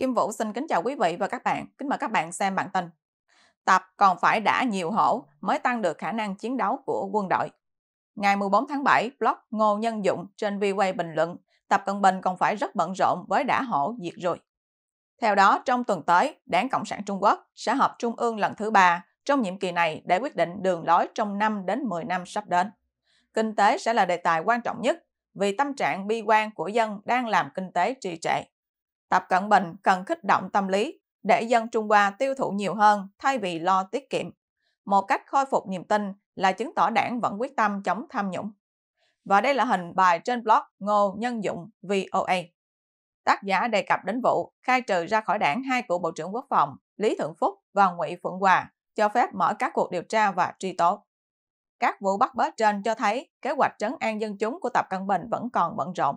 Kim Vũ xin kính chào quý vị và các bạn. Kính mời các bạn xem bản tin. Tập còn phải đã nhiều hổ mới tăng được khả năng chiến đấu của quân đội. Ngày 14 tháng 7, blog Ngô Nhân Dụng trên VWay bình luận Tập Cận Bình còn phải rất bận rộn với đã hổ diệt rồi. Theo đó, trong tuần tới, Đảng Cộng sản Trung Quốc sẽ họp trung ương lần thứ ba trong nhiệm kỳ này để quyết định đường lối trong 5 đến 10 năm sắp đến. Kinh tế sẽ là đề tài quan trọng nhất vì tâm trạng bi quan của dân đang làm kinh tế trì trệ. Tập Cận Bình cần kích động tâm lý để dân Trung Hoa tiêu thụ nhiều hơn thay vì lo tiết kiệm. Một cách khôi phục niềm tin là chứng tỏ đảng vẫn quyết tâm chống tham nhũng. Và đây là hình bài trên blog Ngô Nhân Dụng VOA. Tác giả đề cập đến vụ khai trừ ra khỏi đảng hai cựu Bộ trưởng Quốc phòng Lý Thượng Phúc và Ngụy Phượng Hòa cho phép mở các cuộc điều tra và truy tố. Các vụ bắt bớ trên cho thấy kế hoạch trấn an dân chúng của Tập Cận Bình vẫn còn bận rộn.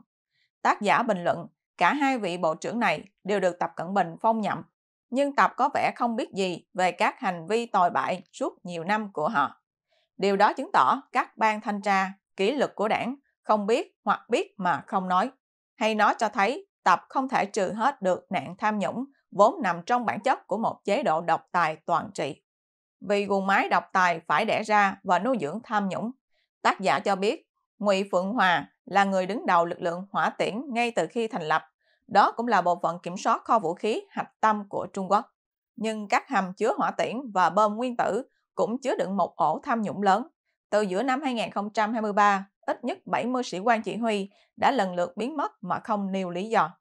Tác giả bình luận, cả hai vị bộ trưởng này đều được Tập Cận Bình phong nhậm, nhưng Tập có vẻ không biết gì về các hành vi tồi bại suốt nhiều năm của họ. Điều đó chứng tỏ các ban thanh tra, kỷ luật của đảng không biết hoặc biết mà không nói. Hay nó cho thấy Tập không thể trừ hết được nạn tham nhũng vốn nằm trong bản chất của một chế độ độc tài toàn trị vì guồng máy độc tài phải đẻ ra và nuôi dưỡng tham nhũng. Tác giả cho biết, Ngụy Phượng Hòa là người đứng đầu lực lượng hỏa tiễn ngay từ khi thành lập. Đó cũng là bộ phận kiểm soát kho vũ khí hạch tâm của Trung Quốc. Nhưng các hầm chứa hỏa tiễn và bơm nguyên tử cũng chứa đựng một ổ tham nhũng lớn. Từ giữa năm 2023, ít nhất 70 sĩ quan chỉ huy đã lần lượt biến mất mà không nêu lý do.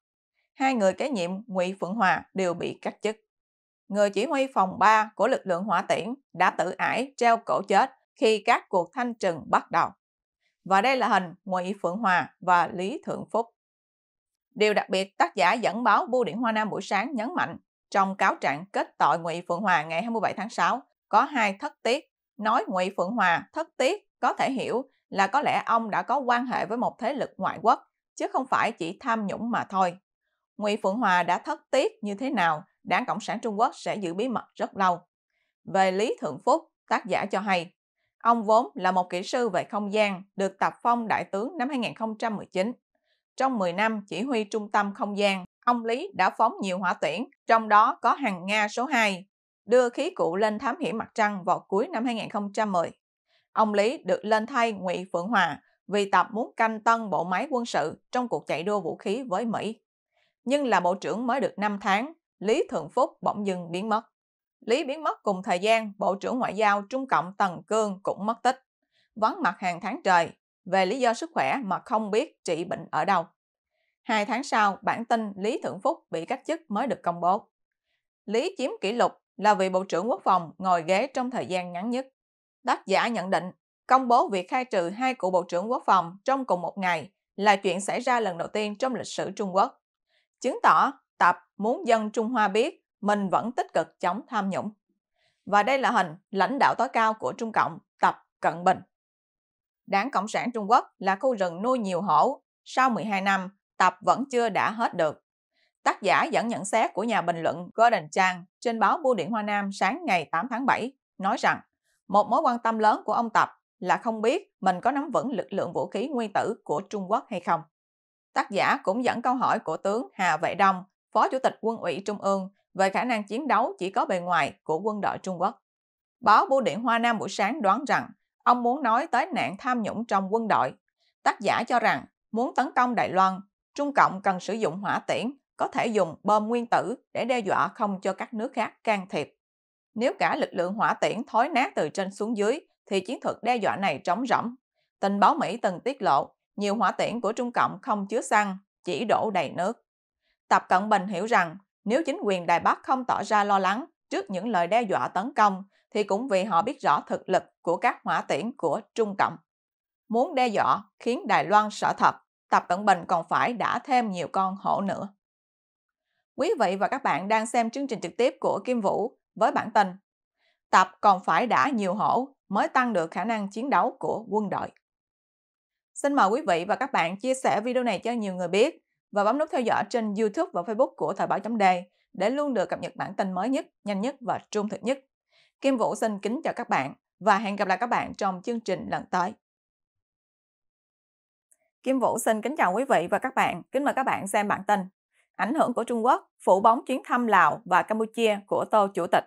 Hai người kế nhiệm Ngụy Phượng Hòa đều bị cắt chức người chỉ huy phòng 3 của lực lượng hỏa tiễn đã tự ải treo cổ chết khi các cuộc thanh trừng bắt đầu. Và đây là hình Ngụy Phượng Hòa và Lý Thượng Phúc. Điều đặc biệt, tác giả dẫn báo Bưu điện Hoa Nam buổi sáng nhấn mạnh trong cáo trạng kết tội Ngụy Phượng Hòa ngày 27 tháng 6 có hai thất tiết. Nói Ngụy Phượng Hòa thất tiết có thể hiểu là có lẽ ông đã có quan hệ với một thế lực ngoại quốc, chứ không phải chỉ tham nhũng mà thôi. Ngụy Phượng Hòa đã thất tiết như thế nào Đảng Cộng sản Trung Quốc sẽ giữ bí mật rất lâu. Về Lý Thượng Phúc, tác giả cho hay, ông vốn là một kỹ sư về không gian, được tập phong đại tướng năm 2019. Trong 10 năm chỉ huy trung tâm không gian, ông Lý đã phóng nhiều hỏa tiễn, trong đó có hàng Nga số 2, đưa khí cụ lên thám hiểm mặt trăng vào cuối năm 2010. Ông Lý được lên thay Ngụy Phượng Hòa vì tập muốn canh tân bộ máy quân sự trong cuộc chạy đua vũ khí với Mỹ. Nhưng là bộ trưởng mới được 5 tháng, Lý Thượng Phúc bỗng dưng biến mất. Lý biến mất cùng thời gian, Bộ trưởng Ngoại giao Trung Cộng Tần Cương cũng mất tích. Vắng mặt hàng tháng trời, về lý do sức khỏe mà không biết trị bệnh ở đâu. Hai tháng sau, bản tin Lý Thượng Phúc bị cách chức mới được công bố. Lý chiếm kỷ lục là vị Bộ trưởng Quốc phòng ngồi ghế trong thời gian ngắn nhất. Tác giả nhận định, công bố việc khai trừ hai cựu Bộ trưởng Quốc phòng trong cùng một ngày là chuyện xảy ra lần đầu tiên trong lịch sử Trung Quốc. Chứng tỏ Tập muốn dân Trung Hoa biết mình vẫn tích cực chống tham nhũng. Và đây là hình lãnh đạo tối cao của Trung Cộng, Tập Cận Bình. Đảng Cộng sản Trung Quốc là khu rừng nuôi nhiều hổ. Sau 12 năm, Tập vẫn chưa đã hết được. Tác giả dẫn nhận xét của nhà bình luận Gordon Chang trên báo Bưu điện Hoa Nam sáng ngày 8 tháng 7 nói rằng một mối quan tâm lớn của ông Tập là không biết mình có nắm vững lực lượng vũ khí nguyên tử của Trung Quốc hay không. Tác giả cũng dẫn câu hỏi của tướng Hà Vệ Đông Phó Chủ tịch Quân ủy Trung ương về khả năng chiến đấu chỉ có bề ngoài của quân đội Trung Quốc. Báo Bưu điện Hoa Nam buổi sáng đoán rằng ông muốn nói tới nạn tham nhũng trong quân đội. Tác giả cho rằng muốn tấn công Đài Loan, Trung Cộng cần sử dụng hỏa tiễn, có thể dùng bom nguyên tử để đe dọa không cho các nước khác can thiệp. Nếu cả lực lượng hỏa tiễn thối nát từ trên xuống dưới, thì chiến thuật đe dọa này trống rỗng. Tình báo Mỹ từng tiết lộ, nhiều hỏa tiễn của Trung Cộng không chứa xăng, chỉ đổ đầy nước. Tập Cận Bình hiểu rằng nếu chính quyền Đài Bắc không tỏ ra lo lắng trước những lời đe dọa tấn công thì cũng vì họ biết rõ thực lực của các hỏa tiễn của Trung Cộng. Muốn đe dọa khiến Đài Loan sợ thật, Tập Cận Bình còn phải đã thêm nhiều con hổ nữa. Quý vị và các bạn đang xem chương trình trực tiếp của Kim Vũ với bản tin Tập còn phải đã nhiều hổ mới tăng được khả năng chiến đấu của quân đội. Xin mời quý vị và các bạn chia sẻ video này cho nhiều người biết và bấm nút theo dõi trên YouTube và Facebook của Thời báo chấm để luôn được cập nhật bản tin mới nhất, nhanh nhất và trung thực nhất. Kim Vũ xin kính chào các bạn và hẹn gặp lại các bạn trong chương trình lần tới. Kim Vũ xin kính chào quý vị và các bạn. Kính mời các bạn xem bản tin. ảnh hưởng của Trung Quốc phủ bóng chuyến thăm Lào và Campuchia của Tô Chủ tịch.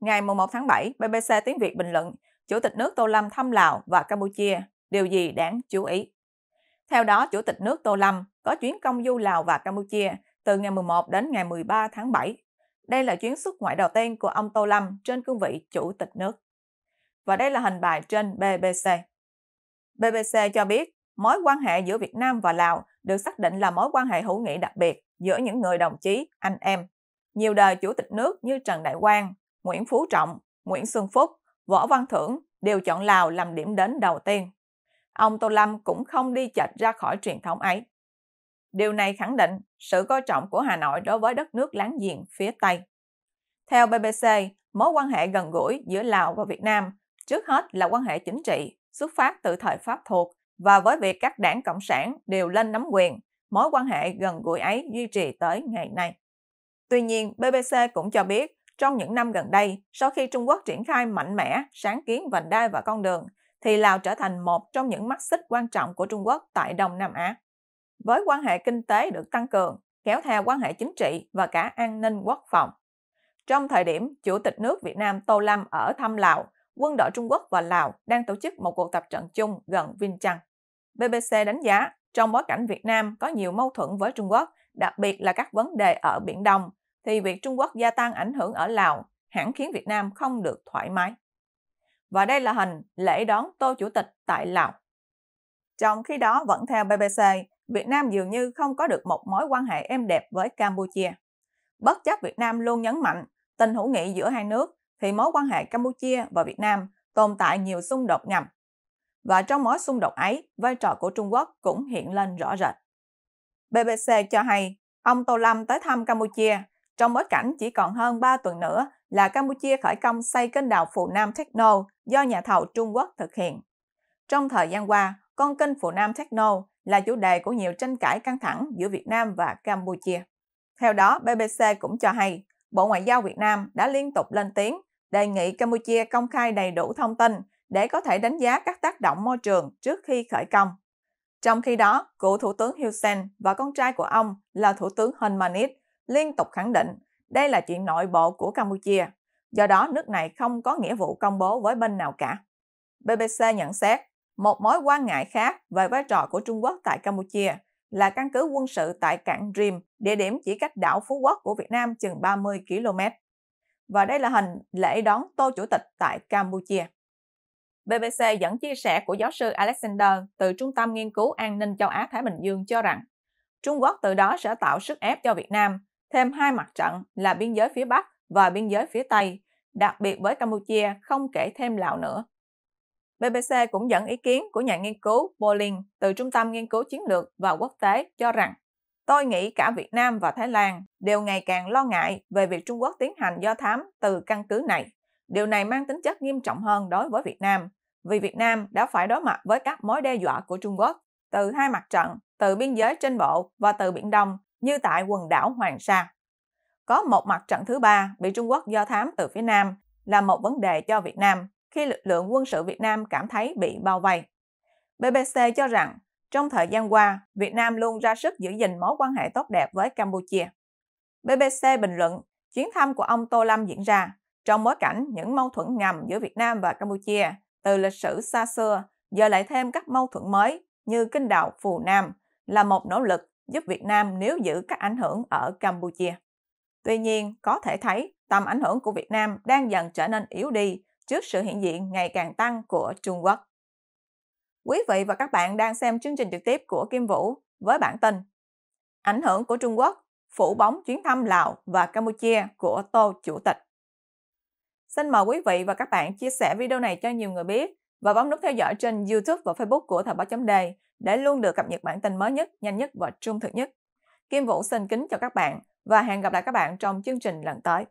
Ngày 1 tháng 7, BBC Tiếng Việt bình luận, Chủ tịch nước Tô Lâm thăm Lào và Campuchia, điều gì đáng chú ý? Theo đó, Chủ tịch nước Tô Lâm có chuyến công du Lào và Campuchia từ ngày 11 đến ngày 13 tháng 7. Đây là chuyến xuất ngoại đầu tiên của ông Tô Lâm trên cương vị Chủ tịch nước. Và đây là hình bài trên BBC. BBC cho biết mối quan hệ giữa Việt Nam và Lào được xác định là mối quan hệ hữu nghị đặc biệt giữa những người đồng chí, anh em. Nhiều đời chủ tịch nước như Trần Đại Quang, Nguyễn Phú Trọng, Nguyễn Xuân Phúc, Võ Văn Thưởng đều chọn Lào làm điểm đến đầu tiên. Ông Tô Lâm cũng không đi chệch ra khỏi truyền thống ấy. Điều này khẳng định sự coi trọng của Hà Nội đối với đất nước láng giềng phía Tây. Theo BBC, mối quan hệ gần gũi giữa Lào và Việt Nam trước hết là quan hệ chính trị, xuất phát từ thời Pháp thuộc và với việc các đảng Cộng sản đều lên nắm quyền, mối quan hệ gần gũi ấy duy trì tới ngày nay. Tuy nhiên, BBC cũng cho biết, trong những năm gần đây, sau khi Trung Quốc triển khai mạnh mẽ sáng kiến vành đai và con đường, thì Lào trở thành một trong những mắt xích quan trọng của Trung Quốc tại Đông Nam Á. Với quan hệ kinh tế được tăng cường, kéo theo quan hệ chính trị và cả an ninh quốc phòng. Trong thời điểm Chủ tịch nước Việt Nam Tô Lâm ở thăm Lào, quân đội Trung Quốc và Lào đang tổ chức một cuộc tập trận chung gần Vinh Chăng. BBC đánh giá, trong bối cảnh Việt Nam có nhiều mâu thuẫn với Trung Quốc, đặc biệt là các vấn đề ở Biển Đông, thì việc Trung Quốc gia tăng ảnh hưởng ở Lào hẳn khiến Việt Nam không được thoải mái. Và đây là hình lễ đón Tô Chủ tịch tại Lào. Trong khi đó, vẫn theo BBC, Việt Nam dường như không có được một mối quan hệ êm đẹp với Campuchia. Bất chấp Việt Nam luôn nhấn mạnh tình hữu nghị giữa hai nước, thì mối quan hệ Campuchia và Việt Nam tồn tại nhiều xung đột ngầm. Và trong mối xung đột ấy, vai trò của Trung Quốc cũng hiện lên rõ rệt. BBC cho hay, ông Tô Lâm tới thăm Campuchia trong bối cảnh chỉ còn hơn 3 tuần nữa là Campuchia khởi công xây kênh đào Phù Nam Techno do nhà thầu Trung Quốc thực hiện. Trong thời gian qua, con kênh phụ Nam Techno là chủ đề của nhiều tranh cãi căng thẳng giữa Việt Nam và Campuchia. Theo đó, BBC cũng cho hay, Bộ Ngoại giao Việt Nam đã liên tục lên tiếng đề nghị Campuchia công khai đầy đủ thông tin để có thể đánh giá các tác động môi trường trước khi khởi công. Trong khi đó, cựu Thủ tướng Hun Sen và con trai của ông là Thủ tướng Hun Manet liên tục khẳng định đây là chuyện nội bộ của Campuchia, do đó nước này không có nghĩa vụ công bố với bên nào cả. BBC nhận xét, một mối quan ngại khác về vai trò của Trung Quốc tại Campuchia là căn cứ quân sự tại cảng Rim, địa điểm chỉ cách đảo Phú Quốc của Việt Nam chừng 30 km. Và đây là hình lễ đón Tô Chủ tịch tại Campuchia. BBC dẫn chia sẻ của giáo sư Alexander từ Trung tâm Nghiên cứu An ninh châu Á-Thái Bình Dương cho rằng Trung Quốc từ đó sẽ tạo sức ép cho Việt Nam thêm hai mặt trận là biên giới phía Bắc và biên giới phía Tây, đặc biệt với Campuchia không kể thêm Lào nữa. BBC cũng dẫn ý kiến của nhà nghiên cứu Bolin từ Trung tâm Nghiên cứu Chiến lược và Quốc tế cho rằng Tôi nghĩ cả Việt Nam và Thái Lan đều ngày càng lo ngại về việc Trung Quốc tiến hành do thám từ căn cứ này. Điều này mang tính chất nghiêm trọng hơn đối với Việt Nam, vì Việt Nam đã phải đối mặt với các mối đe dọa của Trung Quốc từ hai mặt trận, từ biên giới trên bộ và từ Biển Đông như tại quần đảo Hoàng Sa. Có một mặt trận thứ ba bị Trung Quốc do thám từ phía Nam là một vấn đề cho Việt Nam khi lực lượng quân sự Việt Nam cảm thấy bị bao vây. BBC cho rằng trong thời gian qua, Việt Nam luôn ra sức giữ gìn mối quan hệ tốt đẹp với Campuchia. BBC bình luận, chuyến thăm của ông Tô Lâm diễn ra trong bối cảnh những mâu thuẫn ngầm giữa Việt Nam và Campuchia từ lịch sử xa xưa giờ lại thêm các mâu thuẫn mới như kinh đạo Phù Nam là một nỗ lực giúp Việt Nam níu giữ các ảnh hưởng ở Campuchia. Tuy nhiên, có thể thấy tầm ảnh hưởng của Việt Nam đang dần trở nên yếu đi trước sự hiện diện ngày càng tăng của Trung Quốc. Quý vị và các bạn đang xem chương trình trực tiếp của Kim Vũ với bản tin Ảnh hưởng của Trung Quốc, phủ bóng chuyến thăm Lào và Campuchia của Tô Chủ tịch. Xin mời quý vị và các bạn chia sẻ video này cho nhiều người biết và bấm nút theo dõi trên YouTube và Facebook của Thời báo chấm đề để luôn được cập nhật bản tin mới nhất, nhanh nhất và trung thực nhất. Kim Vũ xin kính chào các bạn và hẹn gặp lại các bạn trong chương trình lần tới.